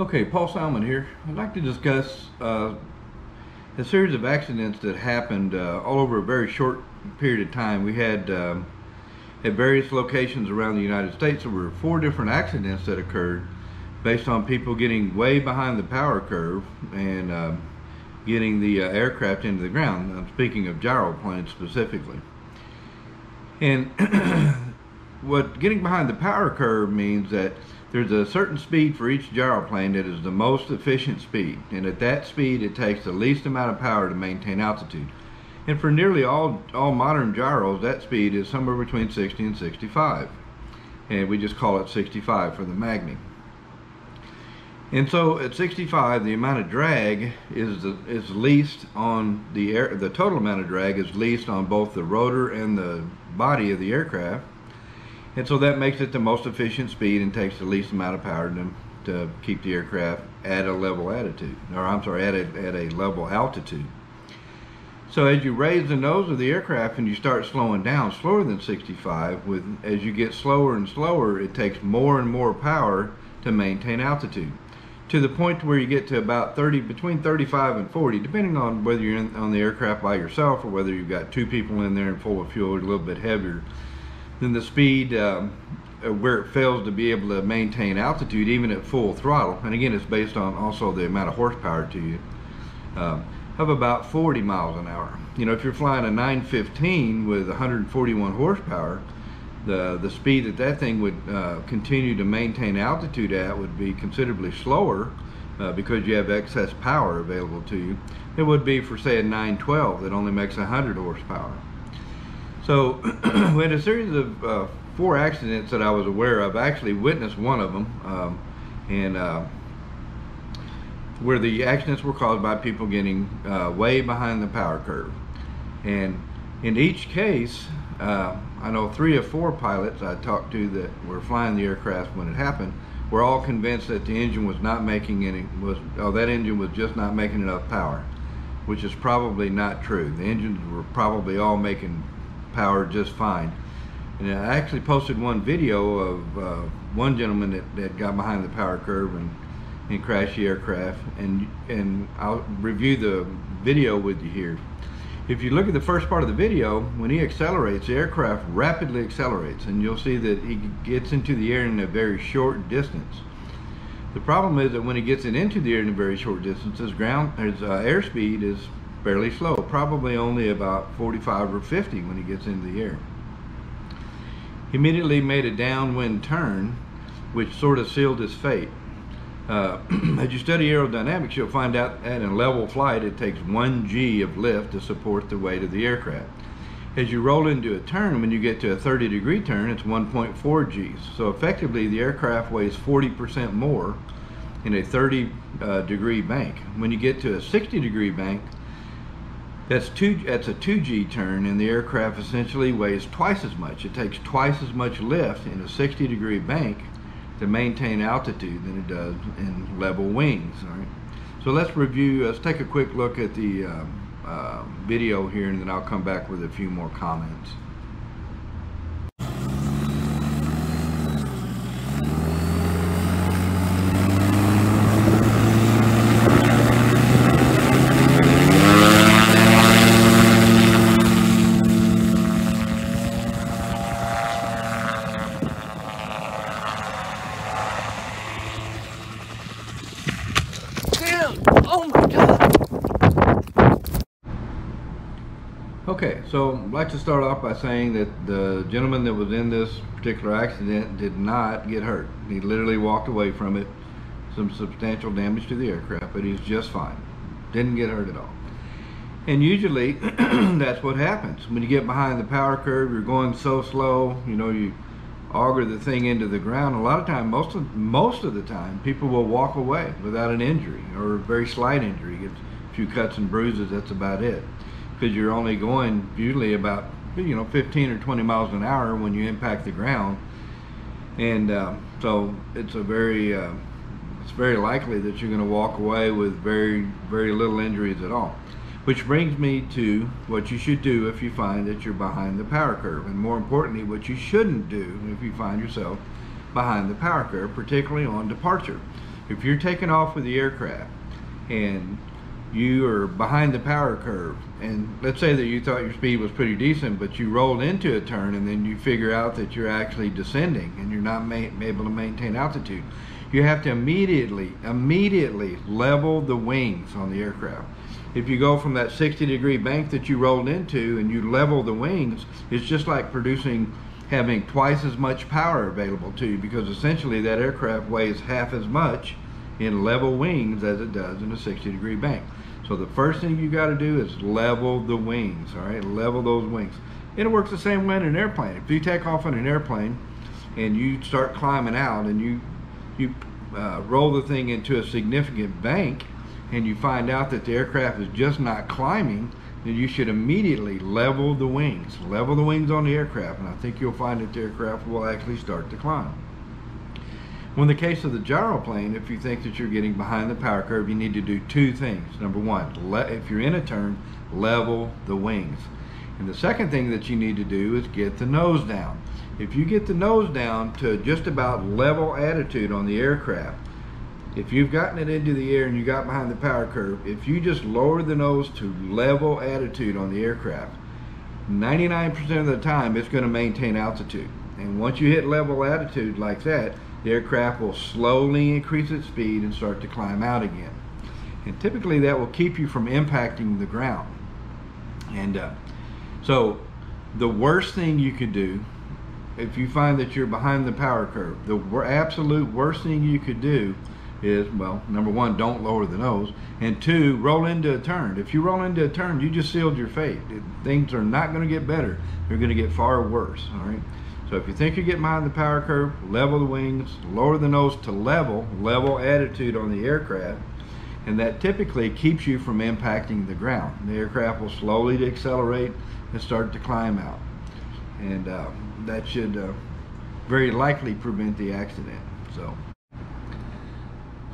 Okay, Paul Salmon here. I'd like to discuss uh, a series of accidents that happened uh, all over a very short period of time. We had um, at various locations around the United States, there were four different accidents that occurred based on people getting way behind the power curve and um, getting the uh, aircraft into the ground. I'm speaking of gyroplanes specifically. And what getting behind the power curve means that there's a certain speed for each gyroplane that is the most efficient speed. And at that speed, it takes the least amount of power to maintain altitude. And for nearly all, all modern gyros, that speed is somewhere between 60 and 65. And we just call it 65 for the Magni. And so at 65, the amount of drag is the, is least on the air. The total amount of drag is least on both the rotor and the body of the aircraft and so that makes it the most efficient speed and takes the least amount of power to, to keep the aircraft at a level attitude, or I'm sorry, at a, at a level altitude. So as you raise the nose of the aircraft and you start slowing down slower than 65, with as you get slower and slower, it takes more and more power to maintain altitude. To the point where you get to about 30, between 35 and 40, depending on whether you're in, on the aircraft by yourself or whether you've got two people in there and full of fuel, a little bit heavier then the speed um, uh, where it fails to be able to maintain altitude even at full throttle, and again it's based on also the amount of horsepower to you, uh, of about 40 miles an hour. You know, if you're flying a 915 with 141 horsepower, the the speed that that thing would uh, continue to maintain altitude at would be considerably slower uh, because you have excess power available to you. It would be for say a 912 that only makes 100 horsepower. So we had a series of uh, four accidents that I was aware of. I actually witnessed one of them, um, and uh, where the accidents were caused by people getting uh, way behind the power curve. And in each case, uh, I know three or four pilots I talked to that were flying the aircraft when it happened were all convinced that the engine was not making any was oh that engine was just not making enough power, which is probably not true. The engines were probably all making power just fine. And I actually posted one video of uh, one gentleman that, that got behind the power curve and, and crashed the aircraft. And, and I'll review the video with you here. If you look at the first part of the video, when he accelerates, the aircraft rapidly accelerates. And you'll see that he gets into the air in a very short distance. The problem is that when he gets it into the air in a very short distance, his ground, his uh, airspeed is fairly slow, probably only about 45 or 50 when he gets into the air. He immediately made a downwind turn, which sort of sealed his fate. Uh, as you study aerodynamics, you'll find out that in level flight, it takes 1 G of lift to support the weight of the aircraft. As you roll into a turn, when you get to a 30 degree turn, it's 1.4 Gs. So effectively, the aircraft weighs 40% more in a 30 uh, degree bank. When you get to a 60 degree bank, that's two. That's a 2G turn, and the aircraft essentially weighs twice as much. It takes twice as much lift in a 60 degree bank to maintain altitude than it does in level wings. All right. So let's review. Let's take a quick look at the uh, video here, and then I'll come back with a few more comments. Oh my God. Okay, so I'd like to start off by saying that the gentleman that was in this particular accident did not get hurt. He literally walked away from it, some substantial damage to the aircraft, but he's just fine. Didn't get hurt at all. And usually that's what happens. When you get behind the power curve, you're going so slow, you know, you auger the thing into the ground, a lot of time, most of most of the time, people will walk away without an injury or a very slight injury. Get a few cuts and bruises. That's about it, because you're only going usually about you know 15 or 20 miles an hour when you impact the ground, and uh, so it's a very uh, it's very likely that you're going to walk away with very very little injuries at all. Which brings me to what you should do if you find that you're behind the power curve, and more importantly, what you shouldn't do if you find yourself behind the power curve, particularly on departure. If you're taking off with the aircraft and you are behind the power curve, and let's say that you thought your speed was pretty decent, but you rolled into a turn and then you figure out that you're actually descending and you're not able to maintain altitude, you have to immediately, immediately level the wings on the aircraft. If you go from that 60 degree bank that you rolled into and you level the wings, it's just like producing having twice as much power available to you because essentially that aircraft weighs half as much in level wings as it does in a 60 degree bank. So the first thing you got to do is level the wings, all right? Level those wings. And it works the same way in an airplane. If you take off in an airplane and you start climbing out and you you uh, roll the thing into a significant bank and you find out that the aircraft is just not climbing, then you should immediately level the wings. Level the wings on the aircraft, and I think you'll find that the aircraft will actually start to climb. Well, in the case of the gyroplane, if you think that you're getting behind the power curve, you need to do two things. Number one, if you're in a turn, level the wings. And the second thing that you need to do is get the nose down. If you get the nose down to just about level attitude on the aircraft, if you've gotten it into the air and you got behind the power curve, if you just lower the nose to level attitude on the aircraft, 99% of the time it's going to maintain altitude. And once you hit level attitude like that, the aircraft will slowly increase its speed and start to climb out again. And typically that will keep you from impacting the ground. And uh, so the worst thing you could do if you find that you're behind the power curve, the absolute worst thing you could do is, well, number one, don't lower the nose, and two, roll into a turn. If you roll into a turn, you just sealed your fate. Things are not going to get better. They're going to get far worse, all right? So if you think you're getting behind the power curve, level the wings, lower the nose to level, level attitude on the aircraft, and that typically keeps you from impacting the ground. The aircraft will slowly accelerate and start to climb out. And uh, that should uh, very likely prevent the accident. So.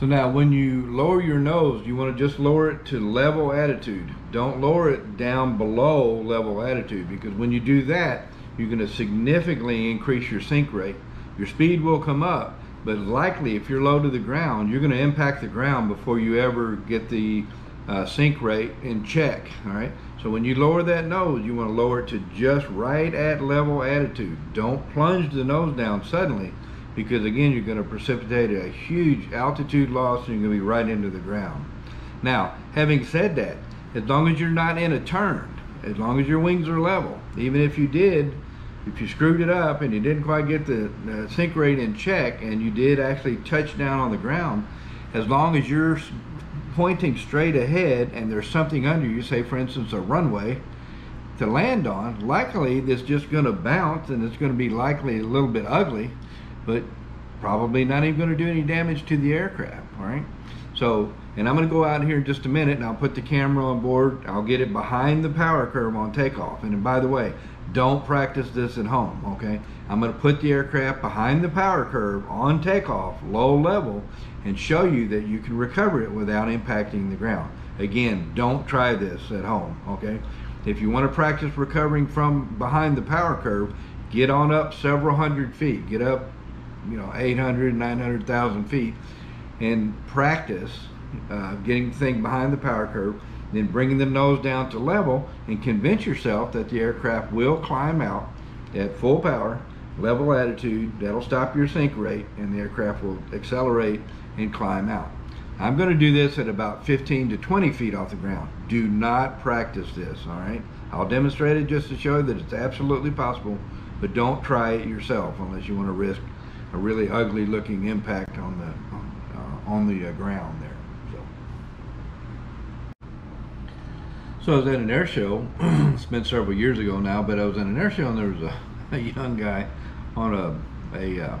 So now when you lower your nose, you want to just lower it to level attitude. Don't lower it down below level attitude because when you do that, you're going to significantly increase your sink rate. Your speed will come up, but likely if you're low to the ground, you're going to impact the ground before you ever get the uh, sink rate in check. All right. So when you lower that nose, you want to lower it to just right at level attitude. Don't plunge the nose down suddenly because again, you're going to precipitate a huge altitude loss and you're going to be right into the ground. Now, having said that, as long as you're not in a turn, as long as your wings are level, even if you did if you screwed it up and you didn't quite get the, sink rate in check and you did actually touch down on the ground, as long as you're pointing straight ahead and there's something under you, say for instance a runway, to land on, likely it's just going to bounce and it's going to be likely a little bit ugly, but probably not even going to do any damage to the aircraft, all right? So, and I'm going to go out here in just a minute and I'll put the camera on board. I'll get it behind the power curve on takeoff. And by the way, don't practice this at home, okay? I'm going to put the aircraft behind the power curve on takeoff, low level, and show you that you can recover it without impacting the ground. Again, don't try this at home, okay? If you want to practice recovering from behind the power curve, get on up several hundred feet. Get up, you know, 800, 900,000 feet and practice uh, getting the thing behind the power curve then bringing the nose down to level and convince yourself that the aircraft will climb out at full power, level attitude, that'll stop your sink rate and the aircraft will accelerate and climb out. I'm going to do this at about 15 to 20 feet off the ground. Do not practice this, all right? I'll demonstrate it just to show that it's absolutely possible, but don't try it yourself unless you want to risk a really ugly looking impact on the, uh, on the uh, ground there. So I was at an air show. it's been several years ago now, but I was at an air show and there was a, a young guy on a a uh,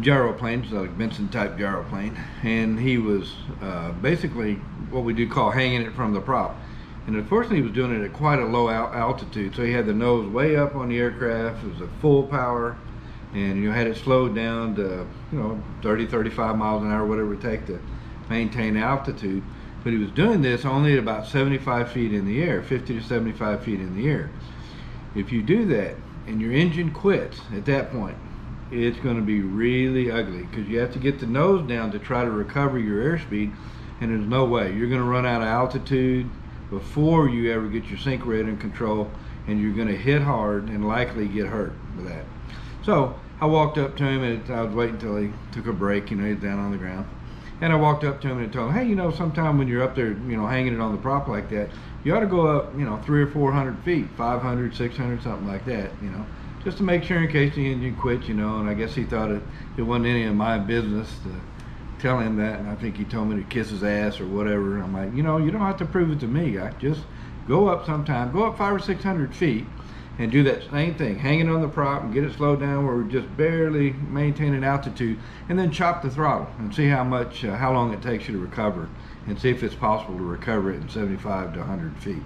gyroplane, so like Bensen type gyroplane, and he was uh, basically what we do call hanging it from the prop. And unfortunately, he was doing it at quite a low altitude, so he had the nose way up on the aircraft. It was a full power, and you had it slowed down to you know 30, 35 miles an hour, whatever it take to maintain altitude. But he was doing this only at about 75 feet in the air, 50 to 75 feet in the air. If you do that and your engine quits at that point, it's going to be really ugly because you have to get the nose down to try to recover your airspeed, and there's no way you're going to run out of altitude before you ever get your sink rate in control, and you're going to hit hard and likely get hurt with that. So I walked up to him and I was waiting until he took a break, you know, he's down on the ground. And I walked up to him and told him, hey, you know, sometime when you're up there, you know, hanging it on the prop like that, you ought to go up, you know, three or four hundred feet, 500, 600, something like that, you know, just to make sure in case the engine quit, you know. And I guess he thought it, it wasn't any of my business to tell him that. And I think he told me to kiss his ass or whatever. I'm like, you know, you don't have to prove it to me. I just go up sometime, go up five or 600 feet and do that same thing, hanging on the prop and get it slowed down where we're just barely maintaining altitude, and then chop the throttle and see how much, uh, how long it takes you to recover, and see if it's possible to recover it in 75 to 100 feet.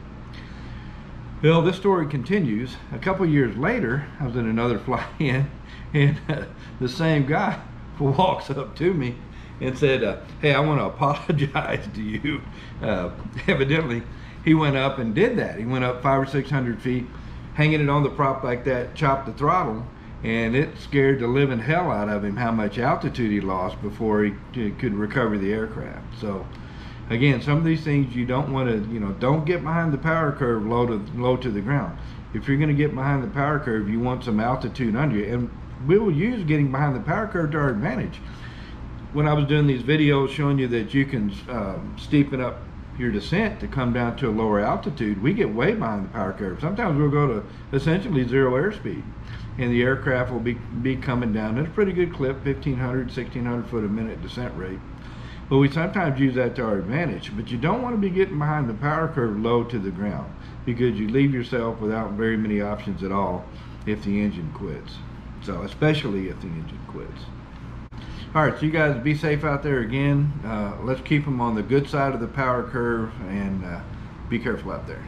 Well, this story continues. A couple years later, I was in another fly-in, and uh, the same guy walks up to me and said, uh, "Hey, I want to apologize to you." Uh, evidently, he went up and did that. He went up five or six hundred feet hanging it on the prop like that, chopped the throttle, and it scared the living hell out of him how much altitude he lost before he could recover the aircraft. So, again, some of these things you don't want to, you know, don't get behind the power curve low to low to the ground. If you're going to get behind the power curve, you want some altitude under you, and we will use getting behind the power curve to our advantage. When I was doing these videos showing you that you can um, steepen up your descent to come down to a lower altitude, we get way behind the power curve. Sometimes we'll go to essentially zero airspeed and the aircraft will be, be coming down at a pretty good clip, 1,500, 1,600 foot a minute descent rate. But we sometimes use that to our advantage. But you don't want to be getting behind the power curve low to the ground because you leave yourself without very many options at all if the engine quits. So especially if the engine quits. All right, so you guys be safe out there again. Uh, let's keep them on the good side of the power curve and uh, be careful out there.